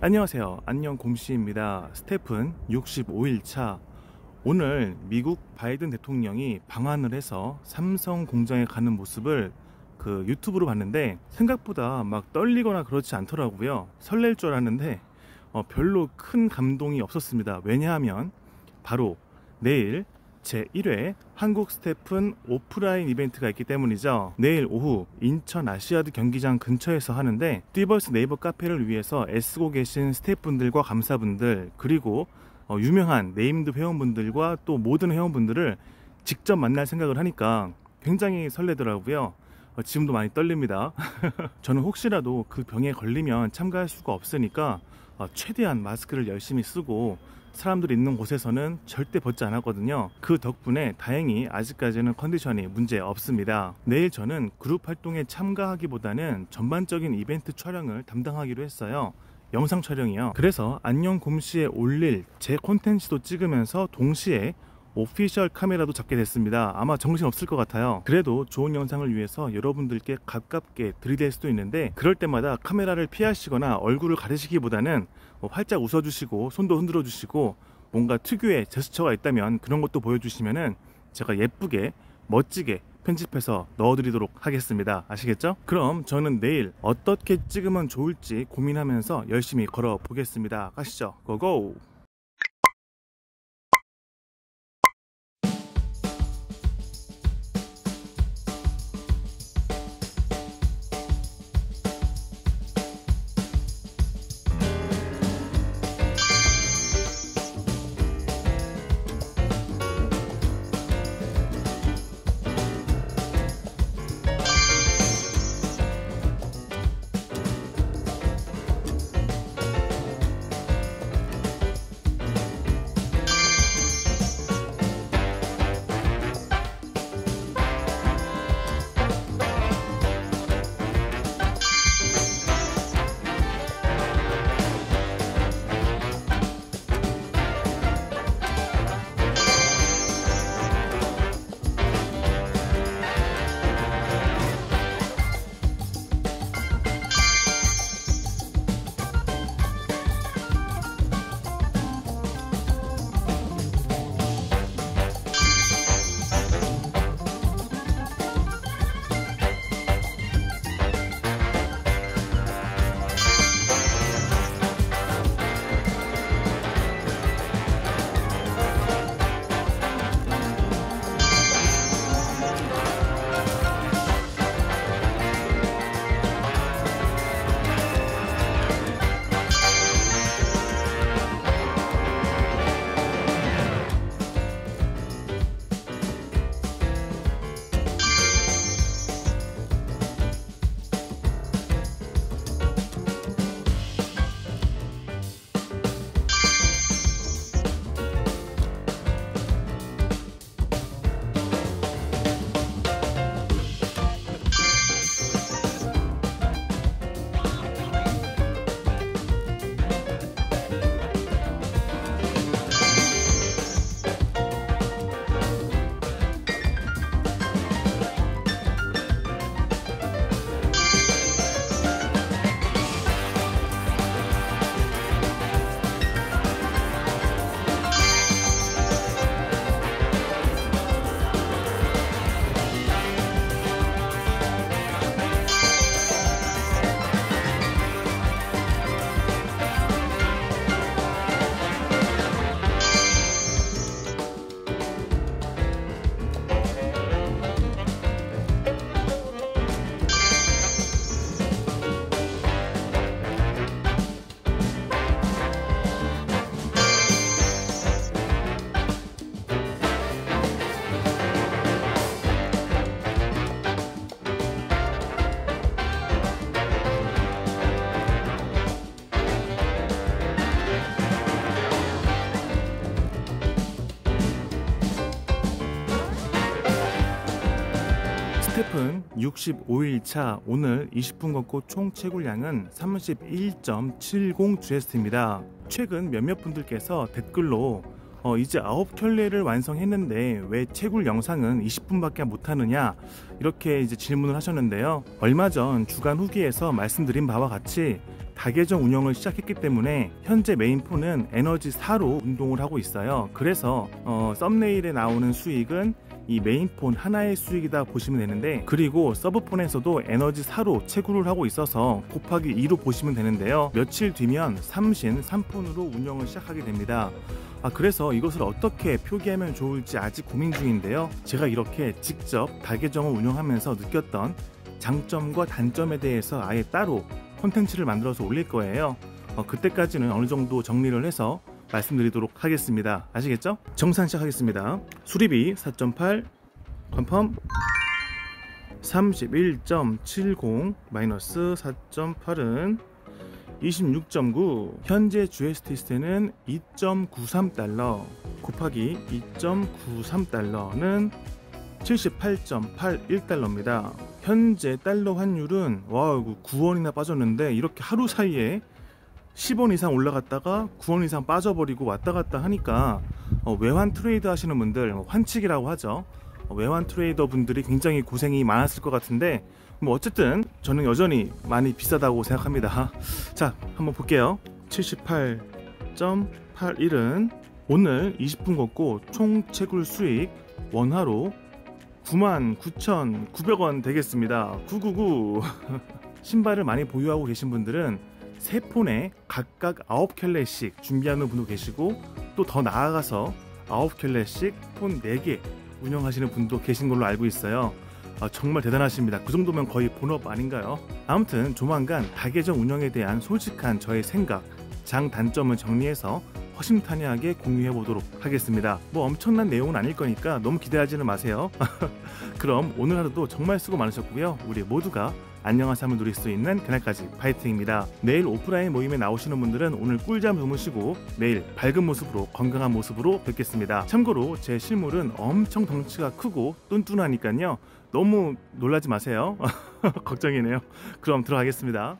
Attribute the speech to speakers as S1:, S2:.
S1: 안녕하세요. 안녕 곰씨입니다. 스테픈 65일차. 오늘 미국 바이든 대통령이 방한을 해서 삼성 공장에 가는 모습을 그 유튜브로 봤는데 생각보다 막 떨리거나 그렇지 않더라고요. 설렐 줄 알았는데 어, 별로 큰 감동이 없었습니다. 왜냐하면 바로 내일 제1회 한국 스테픈 오프라인 이벤트가 있기 때문이죠. 내일 오후 인천 아시아드 경기장 근처에서 하는데 띠버스 네이버 카페를 위해서 애쓰고 계신 스태프분들과 감사분들 그리고 어, 유명한 named 회원분들과 또 모든 회원분들을 직접 만날 생각을 하니까 굉장히 설레더라고요. 어, 지금도 많이 떨립니다. 저는 혹시라도 그 병에 걸리면 참가할 수가 없으니까 어, 최대한 마스크를 열심히 쓰고 사람들이 있는 곳에서는 절대 벗지 않았거든요. 그 덕분에 다행히 아직까지는 컨디션이 문제 없습니다. 내일 저는 그룹 활동에 참가하기보다는 전반적인 이벤트 촬영을 담당하기로 했어요. 영상 촬영이요. 그래서 안녕 곰씨에 올릴 제 콘텐츠도 찍으면서 동시에 오피셜 카메라도 잡게 됐습니다. 아마 정신 없을 것 같아요. 그래도 좋은 영상을 위해서 여러분들께 가깝게 들이댈 수도 있는데 그럴 때마다 카메라를 피하시거나 얼굴을 가리시기보다는 뭐 활짝 웃어주시고 손도 흔들어 주시고 뭔가 특유의 제스처가 있다면 그런 것도 보여주시면은 제가 예쁘게 멋지게 편집해서 넣어드리도록 하겠습니다. 아시겠죠? 그럼 저는 내일 어떻게 찍으면 좋을지 고민하면서 열심히 걸어 보겠습니다. 가시죠. 고고! 65일차 오늘 20분 걷고 총 채굴량은 31.70GST입니다. 최근 몇몇 분들께서 댓글로 어, 이제 9켤레를 완성했는데 왜 채굴 영상은 20분밖에 못하느냐 이렇게 이제 질문을 하셨는데요. 얼마 전 주간 후기에서 말씀드린 바와 같이 다계정 운영을 시작했기 때문에 현재 메인폰은 에너지 4로 운동을 하고 있어요. 그래서 어, 썸네일에 나오는 수익은 이 메인폰 하나의 수익이다 보시면 되는데 그리고 서브폰에서도 에너지 4로 채굴을 하고 있어서 곱하기 2로 보시면 되는데요. 며칠 뒤면 삼신 3폰으로 운영을 시작하게 됩니다. 아, 그래서 이것을 어떻게 표기하면 좋을지 아직 고민 중인데요. 제가 이렇게 직접 다계정을 운영하면서 느꼈던 장점과 단점에 대해서 아예 따로 콘텐츠를 만들어서 올릴 거예요. 어, 그때까지는 어느 정도 정리를 해서 말씀드리도록 하겠습니다. 아시겠죠? 정산 시작하겠습니다. 수리비 4.8 컨펌 31.70 마이너스 4.8은 26.9 현재 GST 시세는 2.93달러 곱하기 2.93달러는 78.81달러입니다. 현재 달러 환율은 와 9원이나 빠졌는데 이렇게 하루 사이에 10원 이상 올라갔다가 9원 이상 빠져버리고 왔다 갔다 하니까 어, 외환 트레이드 하시는 분들 뭐 환칙이라고 하죠. 어, 외환 트레이더 분들이 굉장히 고생이 많았을 것 같은데 뭐 어쨌든 저는 여전히 많이 비싸다고 생각합니다. 자, 한번 볼게요. 78.81은 오늘 20분 걷고 총 채굴 수익 원화로 99,900원 되겠습니다. 999. 신발을 많이 보유하고 계신 분들은 세 폰에 각각 9켤레씩 준비하는 분도 계시고 또 더 나아가서 9켤레씩 폰 4개 운영하시는 분도 계신 걸로 알고 있어요. 아, 정말 대단하십니다. 그 정도면 거의 본업 아닌가요? 아무튼 조만간 다계정 운영에 대한 솔직한 저의 생각, 장 단점을 정리해서 허심탄회하게 공유해 보도록 하겠습니다. 뭐 엄청난 내용은 아닐 거니까 너무 기대하지는 마세요. 그럼 오늘 하루도 정말 수고 많으셨고요. 우리 모두가 안녕한 삶을 누릴 수 있는 그날까지 파이팅입니다. 내일 오프라인 모임에 나오시는 분들은 오늘 꿀잠 주무시고 내일 밝은 모습으로 건강한 모습으로 뵙겠습니다. 참고로 제 실물은 엄청 덩치가 크고 뚠뚠하니까요. 너무 놀라지 마세요. 걱정이네요. 그럼 들어가겠습니다.